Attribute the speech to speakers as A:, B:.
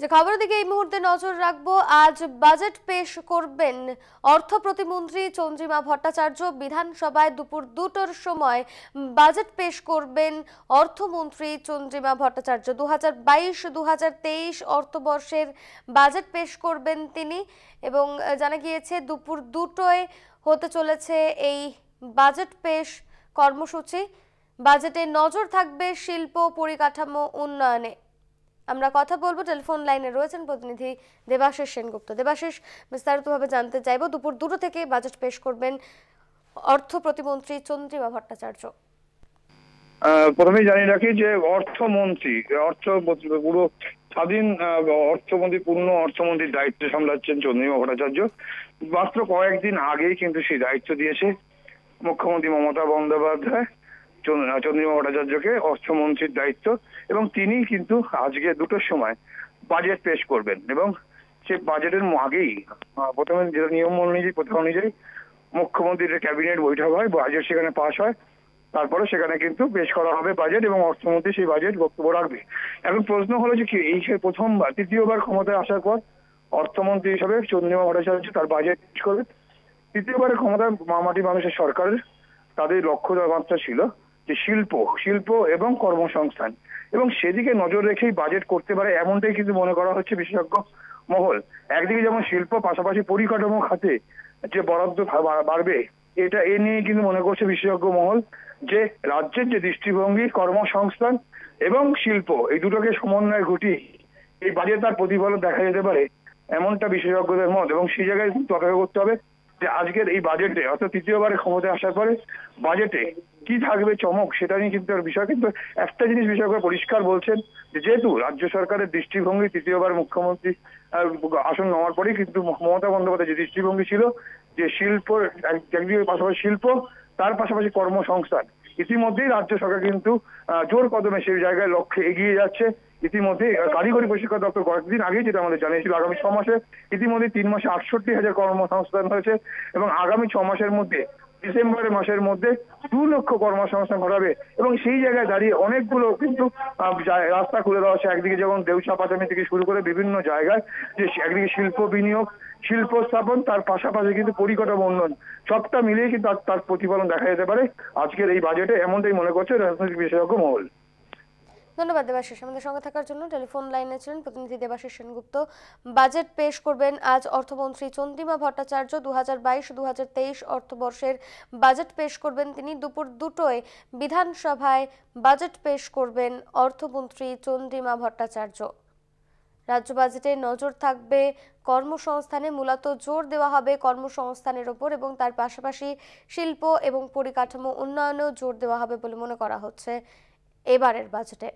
A: যে খবরের দিকে এই মুহূর্তে নজর রাখব, আজ বাজেট পেশ করবেন অর্থ প্রতিমন্ত্রী চন্দ্রিমা ভট্টাচার্য। বিধানসভায় দুপুর দুটোর সময় বাজেট পেশ করবেন অর্থমন্ত্রী চন্দ্রিমা ভট্টাচার্য। দু হাজার বাইশ দু হাজার তেইশ অর্থবর্ষের বাজেট পেশ করবেন তিনি এবং জানা গিয়েছে দুপুর দুটোয় হতে চলেছে এই বাজেট পেশ কর্মসূচি। বাজেটে নজর থাকবে শিল্প, পরিকাঠামো, উন্নয়নে। আমরা কথা বলব। টেলিফোন লাইনে রয়েছেন প্রতিনিধি দেবাশিস সেনগুপ্ত। দেবাশিস, বিস্তারিতভাবে জানতে চাইব, দুপুর দুটো থেকে বাজেট পেশ করবেন অর্থ প্রতিমন্ত্রী চন্দ্রিমা ভট্টাচার্য।
B: প্রথমেই জানিয়ে রাখি যে অর্থমন্ত্রী, অর্থ পুরো স্বাধীন অর্থমন্ত্রী, পূর্ণ অর্থমন্ত্রীর দায়িত্ব সামলাচ্ছেন চন্দ্রিমা ভট্টাচার্য। মাত্র কয়েকদিন আগেই কিন্তু সেই দায়িত্ব দিয়েছে মুখ্যমন্ত্রী মমতা বন্দ্যোপাধ্যায়। চন্দ্রিমা ভট্টাচার্যকে অর্থমন্ত্রীর দায়িত্ব এবং তিনি কিন্তু আজকে দুটোর সময় বাজেট পেশ করবেন এবং সে বাজেটের আগেই প্রথমে যেটা নিয়ম অনুযায়ী, প্রথম অনুযায়ী মুখ্যমন্ত্রীর ক্যাবিনেট বৈঠক হয় বাজেট সেখানে পাশ হয়, তারপরে সেখানে কিন্তু পেশ করা হবে বাজেট এবং অর্থমন্ত্রী সেই বাজেট বক্তব্য রাখবে। এখন প্রশ্ন হলো যে কি, এই প্রথমবার, তৃতীয়বার ক্ষমতায় আসার পর অর্থমন্ত্রী হিসাবে চন্দ্রিমা ভট্টাচার্য তার বাজেট পেশ করবে তৃতীয়বারের ক্ষমতায় মামাটি মানুষের সরকারের তাদের লক্ষ্য মাত্রা ছিল। যে শিল্প শিল্প এবং কর্মসংস্থান। এবং সেদিকে নজর রেখেই বাজেট করতে পারে এমনটাই কিন্তু মনে করা হচ্ছে বিশেষজ্ঞ মহল। একদিকে যেমন শিল্প, পাশাপাশি পরিকাঠামো খাতে যে বরাদ্দ বাড়বে, এটা এ নিয়ে কিন্তু মনে করছে বিশেষজ্ঞ মহল যে রাজ্যের যে দৃষ্টিভঙ্গি, কর্মসংস্থান এবং শিল্প, এই দুটোকে সমন্বয় ঘটিয়ে এই বাজেট তার প্রতিফলন দেখা যেতে পারে, এমনটা বিশেষজ্ঞদের মত। এবং সেই জায়গায় অপেক্ষা করতে হবে যে আজকের এই বাজেটে অর্থাৎ তৃতীয়বারে ক্ষমতায় আসার পরে বাজেটে কি থাকবে চমক, সেটা নিয়ে কিন্তু বিষয়, কিন্তু একটা জিনিস বিষয় করে পরিষ্কার বলছেন যেহেতু রাজ্য সরকারের দৃষ্টিভঙ্গি তৃতীয়বার মুখ্যমন্ত্রী আসন নেওয়ার পরেই কিন্তু মমতা বন্দ্যোপাধ্যায় যে দৃষ্টিভঙ্গি ছিল, যে শিল্প একদিকে পাশাপাশি শিল্প, তার পাশাপাশি কর্মসংস্থান ইতিমধ্যেই রাজ্য সরকার কিন্তু জোর কদমে সেই জায়গায় লক্ষ্যে এগিয়ে যাচ্ছে। ইতিমধ্যে কারিগরি প্রশিক্ষণ দপ্তর কয়েকদিন আগেই যেটা আমাদের জানিয়েছিল, আগামী ছ মাসে। ইতিমধ্যে তিন মাসে আটষট্টি হাজার কর্মসংস্থান হয়েছে এবং আগামী ছ মাসের মধ্যে ডিসেম্বরের মাসের মধ্যে দু লক্ষ কর্মসংস্থান ঘটাবে এবং সেই জায়গায় দাঁড়িয়ে অনেকগুলো কিন্তু রাস্তা খুলে দেওয়া হচ্ছে। একদিকে যেমন দেউসা পাচামি থেকে শুরু করে বিভিন্ন জায়গায় যে একদিকে শিল্প বিনিয়োগ, শিল্প স্থাপন, তার পাশাপাশি কিন্তু পরিকাঠামো উন্নয়ন সবটা মিলিয়ে কিন্তু তার প্রতিফলন দেখা যেতে পারে। আজকের এই বাজেটে এমনটাই মনে করছে রাজনৈতিক বিশেষজ্ঞ মহল।
A: ধন্যবাদ দেবাশিস। আমাদের সঙ্গে থাকার জন্য টেলিফোন লাইনে ছিলেন প্রতিনিধি দেবাশিস সেনগুপ্ত। বাজেট পেশ করবেন আজ অর্থমন্ত্রী চন্দ্রিমা ভট্টাচার্য। দু হাজার বাইশ দু হাজার তেইশ অর্থবর্ষের বাজেট পেশ করবেন তিনি। দুপুর দুটোয় বিধানসভায় বাজেট পেশ করবেন অর্থমন্ত্রী চন্দ্রিমা ভট্টাচার্য। রাজ্য বাজেটে নজর থাকবে কর্মসংস্থানে। মূলত জোর দেওয়া হবে কর্মসংস্থানের ওপর এবং তার পাশাপাশি শিল্প এবং পরিকাঠামো উন্নয়নেও জোর দেওয়া হবে বলে মনে করা হচ্ছে। এবারের বাজেটে।